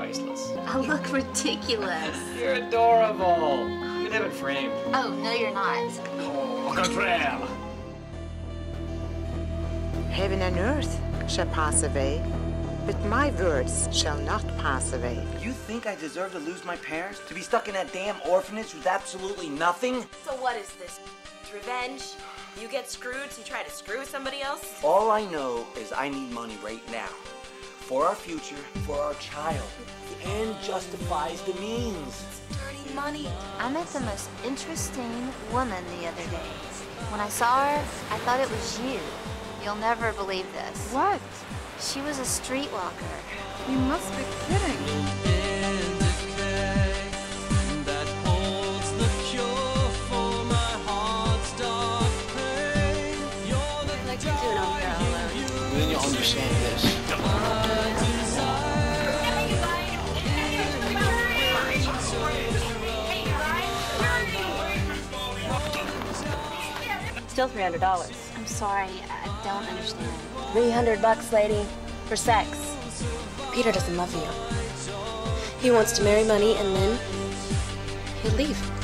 priceless. I look ridiculous. You're adorable. I'm gonna have it framed. Oh, no, you're not. Au contraire. Heaven and earth shall pass away, but my words shall not pass away. You think I deserve to lose my parents? To be stuck in that damn orphanage with absolutely nothing? So what is this? It's Revenge? You get screwed, so you try to screw somebody else? All I know is I need money right now. For our future, for our child. The end justifies the means. Dirty money. I met the most interesting woman the other day. When I saw her, I thought it was you. You'll never believe this. What? She was a streetwalker. You must be kidding. Like Still $300. I'm sorry, I don't understand. 300 bucks, lady, for sex. Peter doesn't love you. He wants to marry money and then he'll leave.